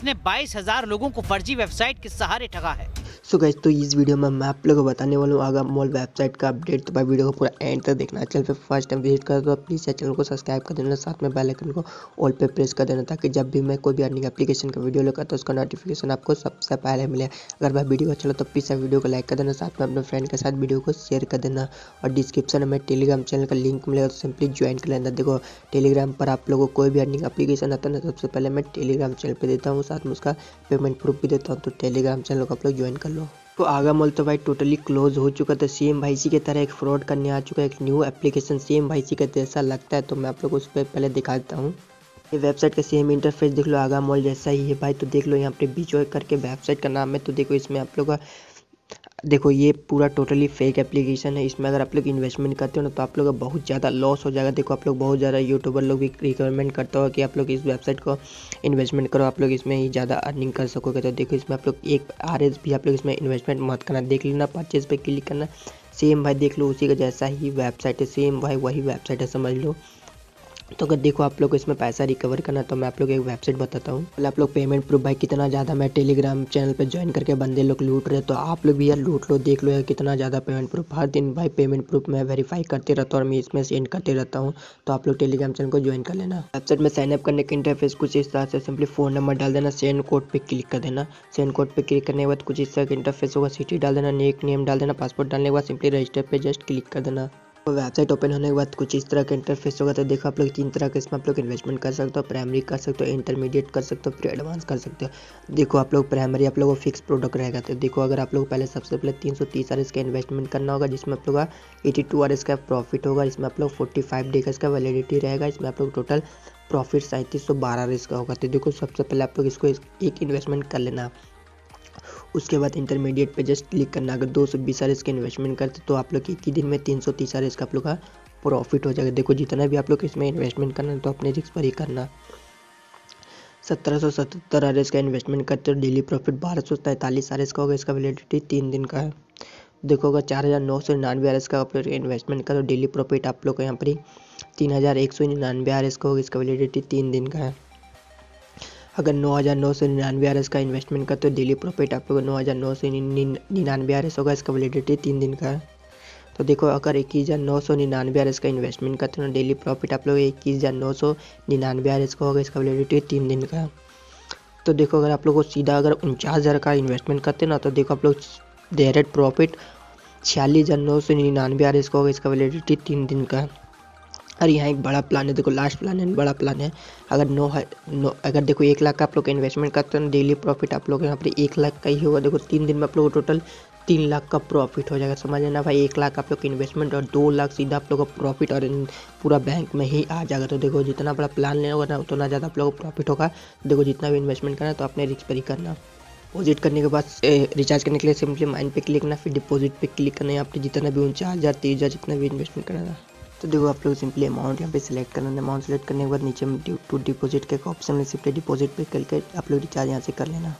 इसने बाईस हज़ार लोगों को फर्जी वेबसाइट के सहारे ठगा है। सो गैस तो इस वीडियो में मैं आप लोगों को बताने वाला हूँ, आगा मॉल वेबसाइट का अपडेट तो भाई वीडियो को पूरा एंड तक देखना। चैनल पे फ़र्स्ट टाइम विज़िट कर तो प्लीज़ चैनल को सब्सक्राइब कर देना, साथ में बेल आइकन को ऑल पे प्रेस कर देना, ताकि जब भी मैं कोई भी अर्निंग एप्लीकेशन का वीडियो लेकर तो उसका नोटिफिकेशन आपको सबसे पहले मिले। अगर भाई वीडियो अच्छा तो प्लीज़ वीडियो को लाइक कर देना, साथ में अपने फ्रेंड के साथ वीडियो को शेयर कर देना। और डिस्क्रिप्शन में टेलीग्राम चैनल का लिंक मिलेगा तो सिंपली ज्वाइन कर लेना। देखो टेलीग्राम पर आप लोगों को कोई भी अर्निंग एप्लीकेशन आता है ना सबसे पहले मैं टेलीग्राम चैनल पर देता हूँ, साथ में उसका पेमेंट प्रूफ भी देता हूँ तो टेलीग्राम चैनल को आप लोग ज्वाइन कर लो। तो आगा मॉल तो भाई टोटली क्लोज हो चुका था। सेम भाई सी की तरह एक फ्रॉड करने आ चुका है, एक न्यू एप्लीकेशन सेम भाई सी का जैसा लगता है तो मैं आप लोग उस पर पहले दिखा देता हूँ। ये वेबसाइट का सेम इंटरफेस देख लो, आगा मॉल जैसा ही है भाई। तो देख लो यहाँ पे बीच करके वेबसाइट का नाम है। तो देखो इसमें आप लोग का देखो, ये पूरा टोटली फेक एप्लीकेशन है। इसमें अगर आप लोग इन्वेस्टमेंट करते हो ना तो आप लोग का बहुत ज़्यादा लॉस हो जाएगा। देखो, आप लोग बहुत ज़्यादा यूट्यूबर लोग भी रिकमेंड करते हो कि आप लोग इस वेबसाइट को इन्वेस्टमेंट करो, आप लोग इसमें ही ज़्यादा अर्निंग कर सकोगे। तो देखो, इसमें आप लोग एक आरएस भी आप लोग इसमें इन्वेस्टमेंट मत करना। देख लेना परचेज पर क्लिक करना। सेम भाई देख लो, उसी का जैसा ही वेबसाइट है सेम भाई वही वेबसाइट है, समझ लो। तो अगर देखो आप लोग को इसमें पैसा रिकवर करना तो मैं आप लोग एक वेबसाइट बताता हूँ। पहले आप लोग पेमेंट प्रूफ भाई कितना ज़्यादा मैं टेलीग्राम चैनल पर ज्वाइन करके बंदे लोग लूट रहे तो आप लोग भी यार लूट लो, देख लो यार कितना ज़्यादा पेमेंट प्रूफ हर दिन भाई पेमेंट प्रूफ मैं वेरीफाई करते रहता हूँ और मैं इसमें सेंड करते रहता हूँ तो आप लोग टेलीग्राम चैनल को ज्वाइन कर लेना। वेबसाइट में साइनअप करने के इंटरफेस कुछ इस तरह से सिंपली फ़ोन नंबर डाल देना सेंड कोड पर क्लिक कर देना। सेंड कोड पर क्लिक करने के बाद कुछ इस तरह का इंटरफेस होगा सिटी डाल देना, नेक नेम डाल देना पासपोर्ट डालने के बाद सिंपली रजिस्टर पर जस्ट क्लिक कर देना। वेबसाइट ओपन होने के बाद कुछ इस तरह का इंटरफेस होगा तो देखो आप लोग तीन तरह के इसमें आप लोग इन्वेस्टमेंट कर सकते हो प्राइमरी कर सकते हो इंटरमीडिएट कर सकते हो, फिर एडवांस कर सकते हो। देखो आप लोग प्राइमरी आप लोगों को फिक्स प्रोडक्ट रहेगा तो देखो अगर आप लोग पहले सबसे पहले तीन सौ तीस आर का इन्वेस्टमेंट करना होगा, जिसमें आप लोग का एटी टू आर का प्रॉफिट होगा, इसमें आप लोग फोर्टी फाइव डे का इसका वैलिडिटी रहेगा, इसमें आप लोग टोटल प्रॉफिट सैंतीस सौ बारह का होगा। तो देखो सबसे पहले आप लोग इसको एक इन्वेस्टमेंट कर लेना। उसके बाद इंटरमीडिएट पे जस्ट क्लिक करना। अगर दो सौ बीस आर इसका इन्वेस्टमेंट करते तो आप लोग एक ही दिन में तीन सौ तीस आर इसका आप लोग का प्रॉफिट हो जाएगा। देखो, जितना भी आप लोग इसमें इन्वेस्टमेंट करना है तो अपने रिस्क पर ही करना। सत्रह सौ सतहत्तर आर का इन्वेस्टमेंट करते हो डेली प्रॉफिट बारह सौ तैंतालीस आर का होगा, इसका वैलिडिटी तीन दिन का है। देखो, अगर चार हज़ार नौ सौ निन्यानवे आर का आप लोग इन्वेस्टमेंट करो डेली प्रॉफिट आप लोग का यहाँ पर ही तीन हज़ार एक सौ निन्यानवे आर का होगा, इसका वैलिडिटी तीन दिन का है। अगर नौ हज़ार नौ सौ निन्यानवे आर एस का इन्वेस्टमेंट करते हो डेली प्रॉफिट आप लोग नौ हज़ार नौ सौ निन्यानवे आर एस होगा, इसका वैलिडिटी तीन दिन का। है तो देखो, अगर इक्कीस हज़ार नौ सौ निन्यानवे आर एस का इन्वेस्टमेंट करते हो डेली प्रॉफिट आप लोग इक्कीस हज़ार नौ सौ निन्यानवे आर एस का होगा, इसका वैलिडिटी तीन दिन का। तो देखो, अगर आप लोग को सीधा अगर उनचास हज़ार का इन्वेस्टमेंट करते ना तो देखो आप लोग डायरेक्ट प्रॉफिट छियालीस हज़ार नौ सौ निन्यानवे आर एस का होगा, इसका वैलिडिटी तीन दिन का। और यहाँ एक बड़ा प्लान है, देखो लास्ट प्लान है, बड़ा प्लान है। अगर नौ है नौ अगर देखो एक लाख का आप लोग का इन्वेस्टमेंट करते हो डेली प्रॉफिट आप लोग यहाँ पर एक लाख का ही होगा। देखो, तीन दिन में आप लोग टोटल तीन लाख का प्रॉफिट हो जाएगा, समझ लेना भाई? एक लाख आप लोग इन्वेस्टमेंट और दो लाख सीधा आप लोग का प्रॉफिट और पूरा बैंक में ही आ जाएगा। तो देखो, जितना बड़ा प्लान लेना होगा ना, उतना ज़्यादा आप लोग को प्रॉफिट होगा। देखो, जितना भी इन्वेस्टमेंट करना है तो अपने रिस्क पर ही करना। डिपोजिट करने के बाद रिचार्ज करने के लिए सिंपली माइंड पे क्लिक करना, फिर डिपॉजिट पे क्लिक करना है पे जितना भी उनचास हज़ार, तीस हज़ार जितना भी इन्वेस्टमेंट करना। था तो देखो आप लोग सिंपली अमाउंट यहाँ पे सिलेक्ट करना अमाउंट सेलेक्ट करने के बाद नीचे में टू डिपॉजिट का ऑप्शन में सिंपली डिपॉजिट पे करके आप लोग रिचार्ज यहाँ से कर लेना।